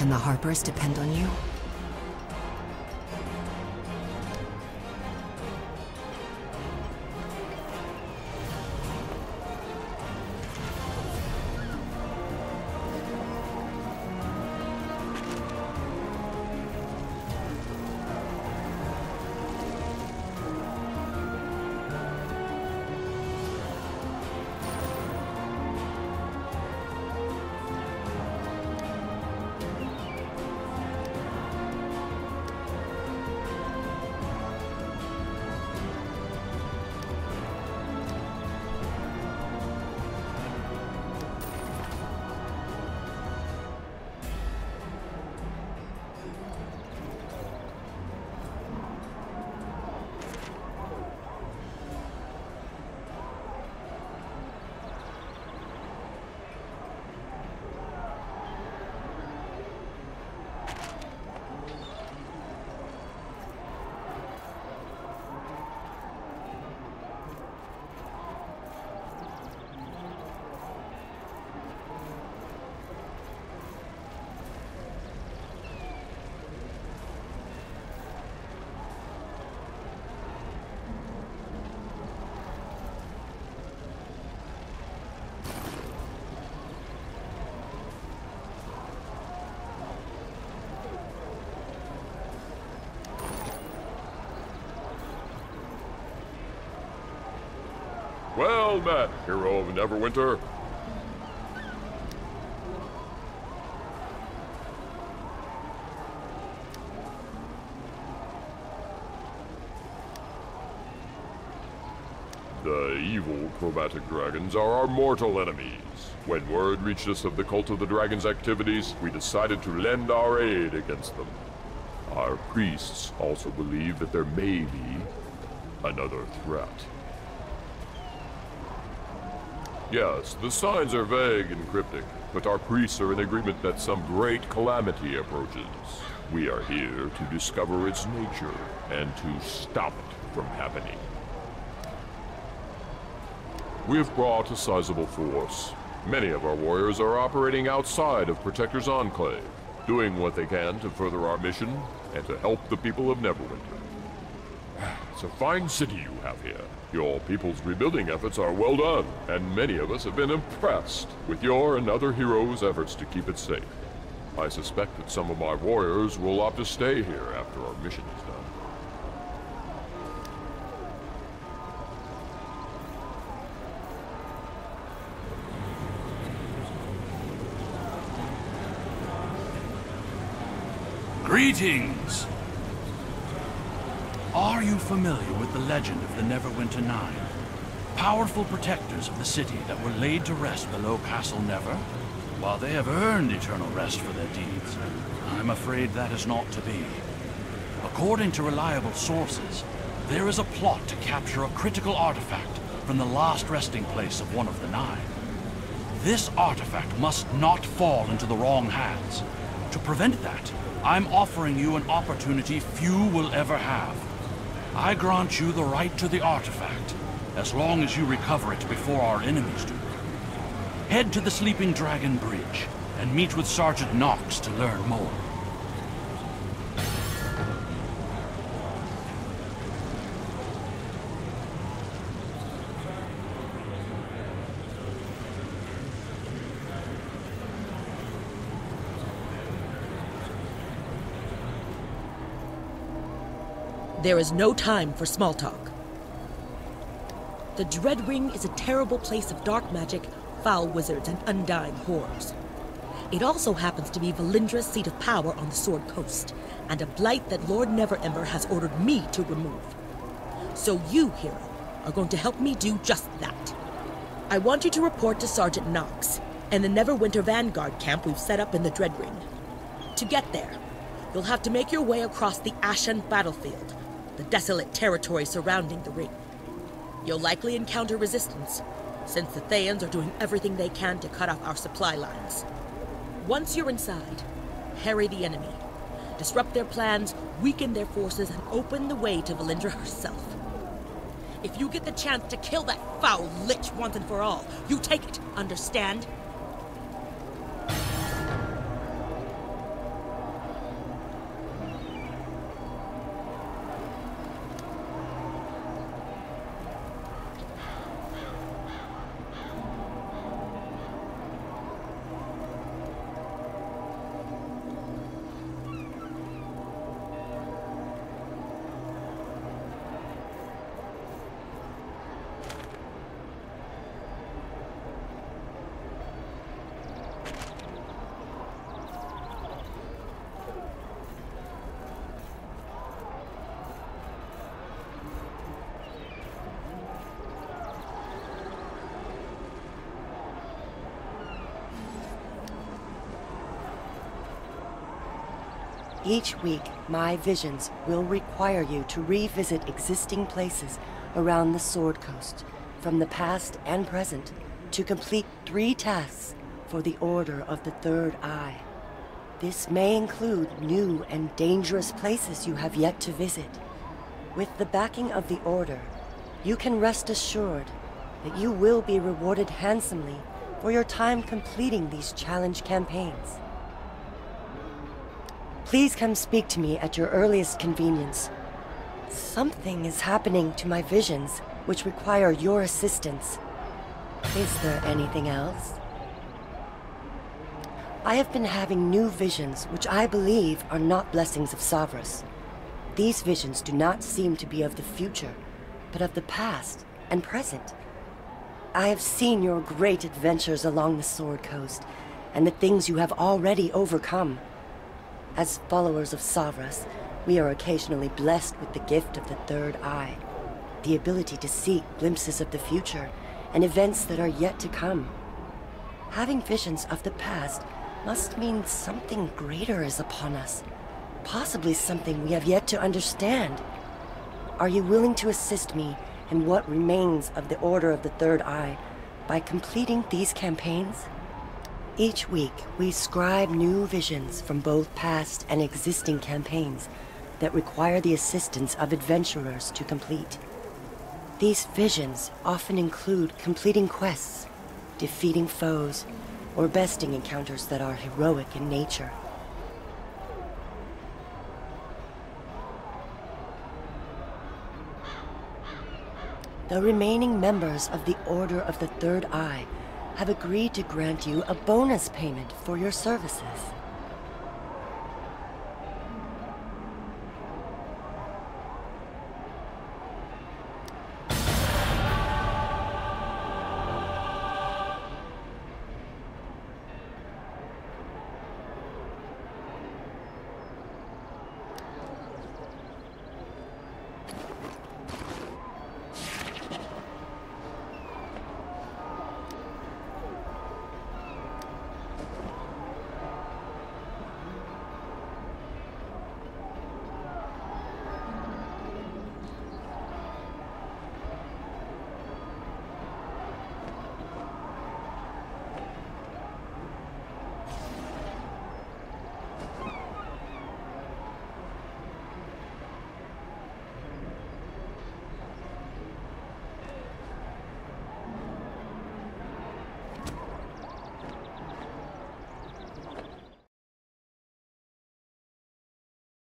Can the Harpers depend on you? Well met, hero of Neverwinter. The evil chromatic dragons are our mortal enemies. When word reached us of the Cult of the Dragon's activities, we decided to lend our aid against them. Our priests also believe that there may be another threat. Yes, the signs are vague and cryptic, but our priests are in agreement that some great calamity approaches. We are here to discover its nature and to stop it from happening. We have brought a sizable force. Many of our warriors are operating outside of Protector's Enclave, doing what they can to further our mission and to help the people of Neverwinter. It's a fine city you have here. Your people's rebuilding efforts are well done, and many of us have been impressed with your and other heroes' efforts to keep it safe. I suspect that some of my warriors will opt to stay here after our mission is done. Greetings! Are you familiar with the legend of the Neverwinter Nine? Powerful protectors of the city that were laid to rest below Castle Never? While they have earned eternal rest for their deeds, I'm afraid that is not to be. According to reliable sources, there is a plot to capture a critical artifact from the last resting place of one of the Nine. This artifact must not fall into the wrong hands. To prevent that, I'm offering you an opportunity few will ever have. I grant you the right to the artifact, as long as you recover it before our enemies do. Head to the Sleeping Dragon Bridge, and meet with Sergeant Knox to learn more. There is no time for small talk. The Dread Ring is a terrible place of dark magic, foul wizards, and undying horrors. It also happens to be Valindra's seat of power on the Sword Coast, and a blight that Lord Neverember has ordered me to remove. So you, hero, are going to help me do just that. I want you to report to Sergeant Knox and the Neverwinter Vanguard camp we've set up in the Dread Ring. To get there, you'll have to make your way across the Ashen battlefield, the desolate territory surrounding the ring. You'll likely encounter resistance, since the Thayans are doing everything they can to cut off our supply lines. Once you're inside, harry the enemy, disrupt their plans, weaken their forces, and open the way to Valindra herself. If you get the chance to kill that foul lich once and for all, you take it, understand? Each week, my visions will require you to revisit existing places around the Sword Coast, from the past and present, to complete three tasks for the Order of the Third Eye. This may include new and dangerous places you have yet to visit. With the backing of the Order, you can rest assured that you will be rewarded handsomely for your time completing these challenge campaigns. Please come speak to me at your earliest convenience. Something is happening to my visions which require your assistance. Is there anything else? I have been having new visions which I believe are not blessings of Savras. These visions do not seem to be of the future, but of the past and present. I have seen your great adventures along the Sword Coast, and the things you have already overcome. As followers of Savras, we are occasionally blessed with the gift of the third eye, the ability to see glimpses of the future and events that are yet to come. Having visions of the past must mean something greater is upon us, possibly something we have yet to understand. Are you willing to assist me in what remains of the Order of the Third Eye by completing these campaigns? Each week, we scribe new visions from both past and existing campaigns that require the assistance of adventurers to complete. These visions often include completing quests, defeating foes, or besting encounters that are heroic in nature. The remaining members of the Order of the Third Eye have agreed to grant you a bonus payment for your services.